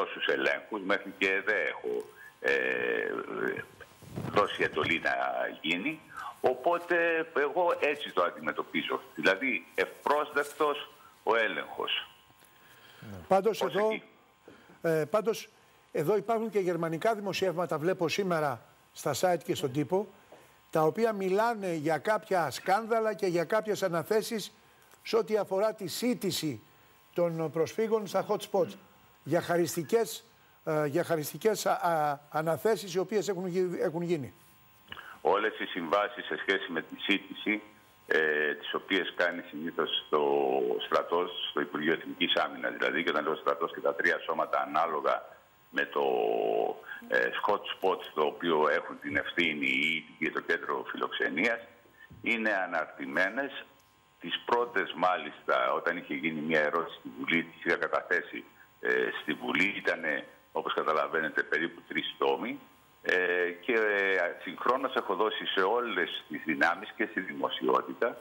τόσους ελέγχους, μέχρι και δεν έχω ε, δώσει εντολή να γίνει. Οπότε εγώ έτσι το αντιμετωπίζω. Δηλαδή ευπρόσδεκτος ο έλεγχος. Πάντως εδώ, ε, πάντως εδώ υπάρχουν και γερμανικά δημοσιεύματα, βλέπω σήμερα στα site και στον τύπο, τα οποία μιλάνε για κάποια σκάνδαλα και για κάποιες αναθέσεις σε ό,τι αφορά τη σύντηση των προσφύγων στα hot spots. Για χαριστικές, ε, για χαριστικές αναθέσεις οι οποίες έχουν, έχουν γίνει. Όλες οι συμβάσεις σε σχέση με τη σύντηση, ε, τις οποίες κάνει συνήθως το στρατός, στο Υπουργείο Εθνικής Άμυνας, δηλαδή και όταν λέω στρατός και τα τρία σώματα ανάλογα με το ε, hot spots το οποίο έχουν την ευθύνη ή το κέντρο φιλοξενίας είναι αναρτημένες. Τις πρώτες μάλιστα όταν είχε γίνει μια ερώτηση στη Βουλή, τις είχα καταθέσει ε, στη Βουλή, ήταν όπως καταλαβαίνετε περίπου τρεις τόμοι ε, και ε, συγχρόνως έχω δώσει σε όλες τις δυνάμεις και στη δημοσιότητα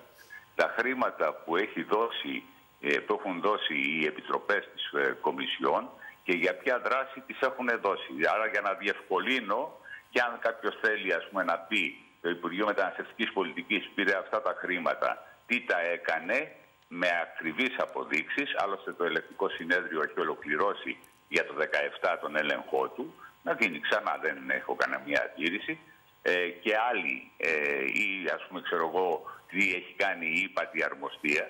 τα χρήματα που, έχει δώσει, ε, που έχουν δώσει οι επιτροπές της ε, Κομισιόν και για ποια δράση τις έχουν δώσει. Άρα για να διευκολύνω και αν κάποιος θέλει ας πούμε, να πει το Υπουργείο Μεταναστευτικής Πολιτικής πήρε αυτά τα χρήματα, τι τα έκανε με ακριβείς αποδείξεις, άλλωστε το ελεκτικό συνέδριο έχει ολοκληρώσει για το 17 τον έλεγχό του, να γίνει ξανά, δεν έχω κανένα αντίρρηση, ε, και άλλοι, ε, ή ας πούμε ξέρω εγώ τι έχει κάνει η ύπατη αρμοστία,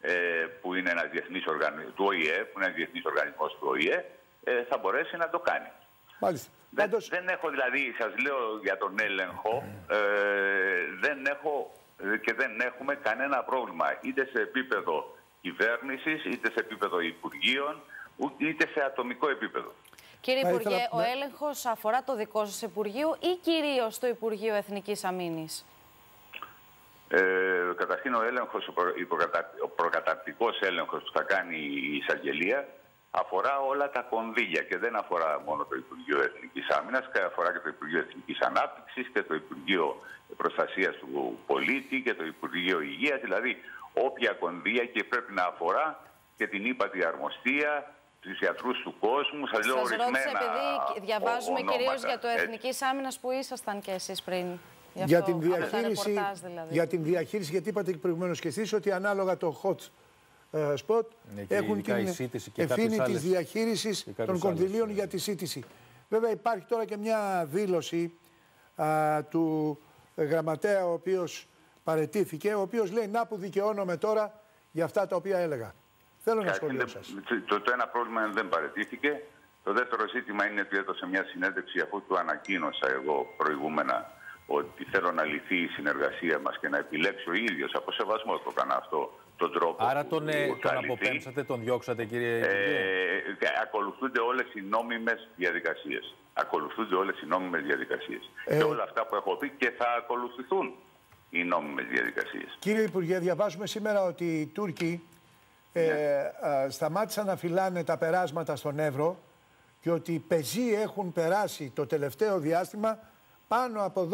ε, που είναι ένας διεθνής οργανισμός του ΟΗΕ, που είναι ένας διεθνής οργανισμός του ΟΗΕ, ε, θα μπορέσει να το κάνει. Μάλιστα. Δεν, δεν έχω δηλαδή, σας λέω για τον έλεγχο, ε, δεν έχω και δεν έχουμε κανένα πρόβλημα είτε σε επίπεδο κυβέρνησης, είτε σε επίπεδο υπουργείων, είτε σε ατομικό επίπεδο. Κύριε Υπουργέ, ο έλεγχος αφορά το δικό σας Υπουργείο ή κυρίως το Υπουργείο Εθνικής Αμήνης; Ε, καταρχήν ο έλεγχος, ο προκαταρτικός έλεγχος που θα κάνει η εισαγγελία αφορά όλα τα κονδύλια και δεν αφορά μόνο το Υπουργείο Εθνικής Άμυνας, και αφορά και το Υπουργείο Εθνικής Ανάπτυξης και το Υπουργείο Προστασίας του Πολίτη και το Υπουργείο Υγείας, δηλαδή όποια κονδύλια και πρέπει να αφορά και την ύπατη αρμοστία, τους γιατρού του κόσμου. Σας λέω ορισμένα. επειδή διαβάζουμε κυρίως για το Εθνικής Άμυνας που ήσασταν και εσείς πριν. Για, την διαχείριση, δηλαδή. για την διαχείριση, γιατί είπατε προηγουμένως και εσείς ότι ανάλογα το hot ε, spot έχουν την ευθύνη τη διαχείρισης των κονδυλίων για τη σύντηση. Βέβαια υπάρχει τώρα και μια δήλωση του γραμματέα ο οποίος παρετήθηκε, ο οποίος λέει να που δικαιώνομαι τώρα για αυτά τα οποία έλεγα. Θέλω να σχολιάσω σας. Το, το ένα πρόβλημα δεν παρετήθηκε. Το δεύτερο ζήτημα είναι ότι έδωσε μια συνέντευξη αφού του ανακοίνωσα εγώ προηγούμενα ότι θέλω να λυθεί η συνεργασία μας και να επιλέξει ο ίδιος από σεβασμό το έκανα αυτό τον τρόπο Άρα τον, ε, τον αποπέμψατε, τον διώξατε κύριε ε, Ακολουθούνται όλες οι νόμιμες διαδικασίες. Ακολουθούνται όλες οι νόμιμες διαδικασίες. Ε... Και όλα αυτά που έχω πει και θα ακολουθηθούν οι νόμιμες διαδικασίες. Κύριε Υπουργέ, διαβάζουμε σήμερα ότι οι Τούρκοι ε, ναι. σταμάτησαν να φυλάνε τα περάσματα στον Εύρο και ότι οι πεζοί έχουν περάσει το τελευταίο διάστημα πάνω από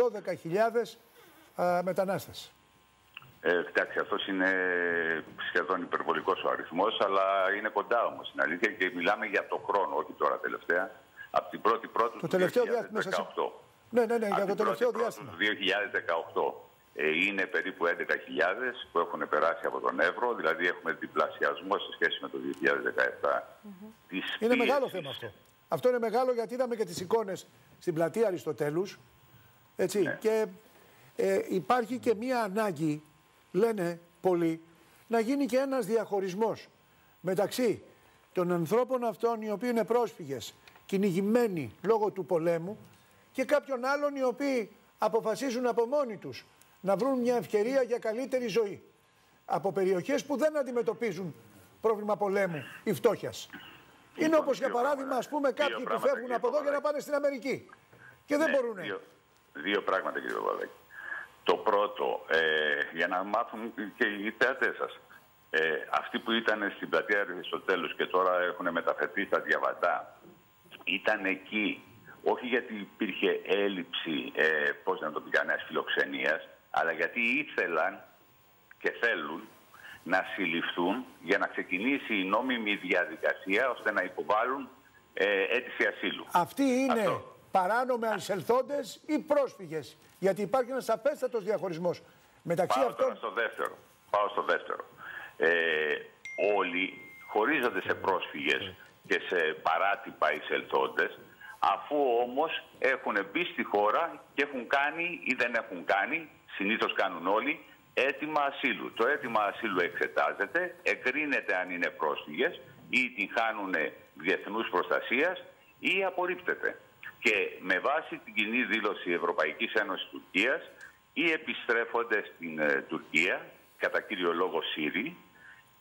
12.000 μετανάστες. Ε, εντάξει, αυτός είναι σχεδόν υπερβολικός ο αριθμός, αλλά είναι κοντά όμως στην αλήθεια και μιλάμε για το χρόνο, όχι τώρα τελευταία. Από την πρώτη πρώτη το τελευταίο διάστημα. Ναι, ναι, ναι, για το τελευταίο διάστημα. Το 2018 ε, είναι περίπου 11.000 που έχουν περάσει από τον Εύρο, δηλαδή έχουμε διπλασιασμό σε σχέση με το 2017. Mm Είναι μεγάλο θέμα αυτό. Αυτό είναι μεγάλο γιατί είδαμε και τις εικόνες στην πλατεία Αριστοτέλους. Έτσι, ναι. Και ε, υπάρχει και μία ανάγκη λένε πολλοί, να γίνει και ένας διαχωρισμός μεταξύ των ανθρώπων αυτών οι οποίοι είναι πρόσφυγες, κυνηγημένοι λόγω του πολέμου και κάποιων άλλων οι οποίοι αποφασίζουν από μόνοι τους να βρουν μια ευκαιρία για καλύτερη ζωή από περιοχές που δεν αντιμετωπίζουν πρόβλημα πολέμου ή φτώχειας. Είναι λοιπόν, όπως για παράδειγμα ας πούμε κάποιοι που φεύγουν από εδώ για να πάνε στην Αμερική και δεν ναι, μπορούν. Δύο, δύο πράγματα κύριε Παπαδάκη. Το πρώτο, ε, για να μάθουν και οι θεατές σας. Ε, αυτοί που ήταν στην πλατεία τέλος και τώρα έχουν μεταφερθεί στα διαβατά, ήταν εκεί όχι γιατί υπήρχε έλλειψη, ε, πώς να το πει κανένας, φιλοξενίας, αλλά γιατί ήθελαν και θέλουν να συλληφθούν για να ξεκινήσει η νόμιμη διαδικασία ώστε να υποβάλουν ε, αίτηση ασύλου. Αυτοί είναι Αυτό. Παράνομε εισελθόντε ή πρόσφυγες. Γιατί υπάρχει ένας σαφέστατος διαχωρισμός μεταξύ Πάω αυτών. τώρα στο δεύτερο. Πάω στο δεύτερο. Ε, όλοι χωρίζονται σε πρόσφυγες και σε παράτυπα εισελθόντες, αφού όμως έχουν μπει στη χώρα και έχουν κάνει ή δεν έχουν κάνει, συνήθως κάνουν όλοι, αίτημα ασύλου. Το αίτημα ασύλου εξετάζεται, εκρίνεται αν είναι πρόσφυγες ή την χάνουν διεθνούς προστασίας ή απορρίπτεται. Και με βάση την κοινή δήλωση Ευρωπαϊκής Ένωσης Τουρκίας ή επιστρέφονται στην ε, Τουρκία, κατά κύριο λόγο Σύριοι,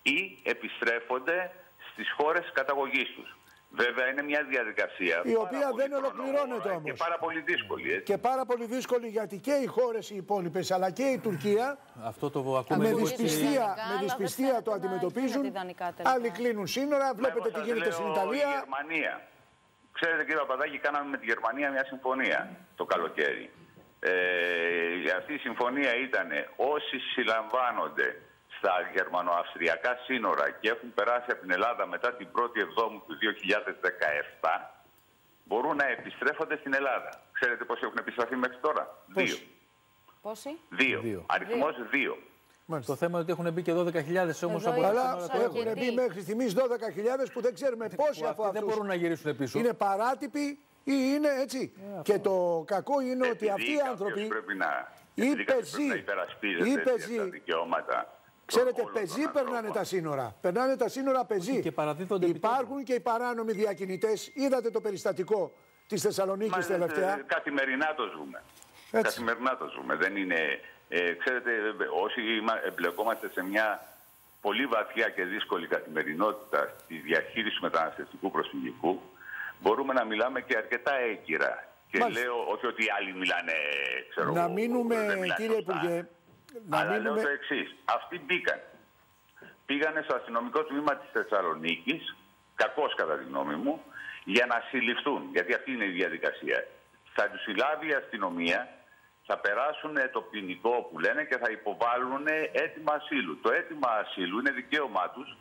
ή επιστρέφονται στις χώρες καταγωγής τους. Βέβαια είναι μια διαδικασία Η πάρα οποία πολύ δεν ολοκληρώνεται χρονοβόρα όμως. Και πάρα πολύ δύσκολη. Έτσι. Και πάρα πολύ δύσκολη γιατί και οι χώρες οι υπόλοιπες αλλά και η Τουρκία Αυτό το ακούμε με λίγο δυσπιστία, ιδανικά, με αλλά δεν δυσπιστία φαίνεται το να αντιμετωπίζουν. γίνεται ιδανικά τελικά. Άλλοι κλείνουν σύνορα. Μα Βλέπετε εγώ τι σας γίνεται λέω, στην Η Ιταλία. Γερμανία. Ξέρετε κύριε Παπαδάκη, κάναμε με τη Γερμανία μια συμφωνία το καλοκαίρι. Ε, αυτή η συμφωνία ήταν όσοι συλλαμβάνονται στα γερμανοαυστριακά σύνορα και έχουν περάσει από την Ελλάδα μετά την 1η Εβδόμου του 2017 μπορούν να επιστρέφονται στην Ελλάδα. Ξέρετε πόσοι έχουν επιστραφεί μέχρι τώρα; Πόσοι; Δύο. Πόσοι; Δύο. Δύο. Αριθμός δύο. Μάλιστα. Το θέμα είναι ότι έχουν μπει και 12.000 όμως Εδώ από είναι. τα Αλλά σύνορα Σαν έχουν αρκετοί. μπει μέχρι στιγμής 12.000 που δεν ξέρουμε πόσοι που από αυτοί δεν αυτούς μπορούν να γυρίσουν πίσω. είναι παράτυποι ή είναι έτσι. και το κακό είναι ότι Επειδή αυτοί οι κάποιος άνθρωποι. πρέπει να, ή επειδή κάποιος πεζοί, πρέπει να υπερασπίζεται ή τέτοια πεζοί. τα δικαιώματα. Ξέρετε, όλων πεζοί των περνάνε ανθρώπων. τα σύνορα. Περνάνε τα σύνορα πεζοί. Και παραδίδονται Υπάρχουν και οι παράνομοι διακινητές. Είδατε το περιστατικό της Θεσσαλονίκης Μα, τελευταία; ε, Καθημερινά το ζούμε. Έτσι. Καθημερινά το ζούμε. Δεν είναι, ε, ξέρετε, ε, όσοι είμα- εμπλεκόμαστε σε μια πολύ βαθιά και δύσκολη καθημερινότητα στη διαχείρισης του μεταναστευτικού προσφυγικού, μπορούμε να μιλάμε και αρκετά έγκυρα. Και Μάλιστα. λέω όχι ότι οι άλλοι μιλάνε, ξέρω Να εγώ, μείνουμε, δεν μιλάνε κύριε σωστά. Υπουργέ, να Αλλά λέω μείνουμε. το εξής. Αυτοί μπήκαν. Πήγανε στο αστυνομικό τμήμα της Θεσσαλονίκης, κακώ κατά τη γνώμη μου, για να συλληφθούν. Γιατί αυτή είναι η διαδικασία. Θα τους συλλάβει η αστυνομία, θα περάσουν ε, το ποινικό που λένε και θα υποβάλουν αίτημα ασύλου. Το αίτημα ασύλου είναι δικαίωμά τους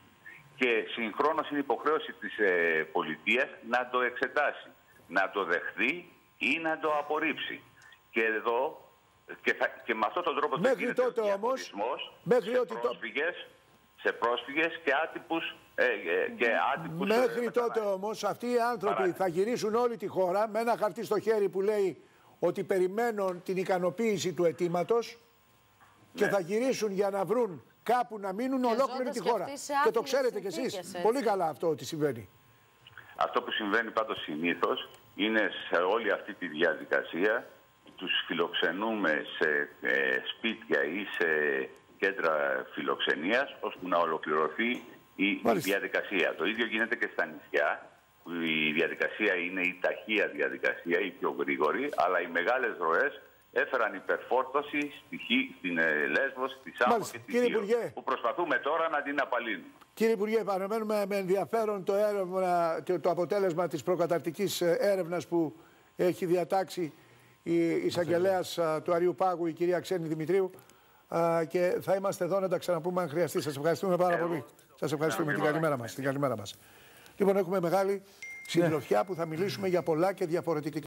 και συγχρόνως είναι υποχρέωση της ε, πολιτείας να το εξετάσει, να το δεχθεί ή να το απορρίψει. Και εδώ και, θα, και με αυτόν τον τρόπο θα Μέχρι γίνεται ο τότε όμως, διαχωρισμός μέχρι σε ότι το- πρόσφυγες, σε πρόσφυγες και άτυπους, ε, ε, και άτυπους ε, Μέχρι τότε μετανάστες. όμως αυτοί οι άνθρωποι Παράδειγμα. θα γυρίσουν όλη τη χώρα με ένα χαρτί στο χέρι που λέει ότι περιμένουν την ικανοποίηση του αιτήματος και Ναι. θα γυρίσουν για να βρουν κάπου να μείνουν ολόκληρη ζώντας τη και χώρα. αυτοί σε Και το άθλιες ξέρετε κι εσείς συνθήκες, έτσι. πολύ καλά αυτό ότι συμβαίνει. Αυτό που συμβαίνει πάντως συνήθως είναι σε όλη αυτή τη διαδικασία τους φιλοξενούμε σε ε, σπίτια ή σε κέντρα φιλοξενίας ώστε να ολοκληρωθεί η, η Μάλιστα. διαδικασία. Το ίδιο γίνεται και στα νησιά που η διαδικασία είναι η ταχεία διαδικασία, η πιο γρήγορη, αλλά οι μεγάλες ροές έφεραν υπερφόρτωση στη Χ- στην ε, Λέσβος, στη Σάμο Μάλιστα. και στη Κύριε Χίο, Υπουργέ. που προσπαθούμε τώρα να την απαλύνουμε. Κύριε Υπουργέ, παραμένουμε με ενδιαφέρον το, έρευνα, το, το αποτέλεσμα της προκαταρκτικής ε, έρευνας που έχει διατάξει η εισαγγελέας του Αριού Πάγου, η κυρία Ξένη Δημητρίου. Α, και θα είμαστε εδώ να τα ξαναπούμε αν χρειαστεί. Σας ευχαριστούμε πάρα Εγώ. πολύ. Σας ευχαριστούμε. Την καλημέρα μας. Την καλημέρα μας. Λοιπόν, έχουμε μεγάλη συντροφιά που θα μιλήσουμε για πολλά και διαφορετικά.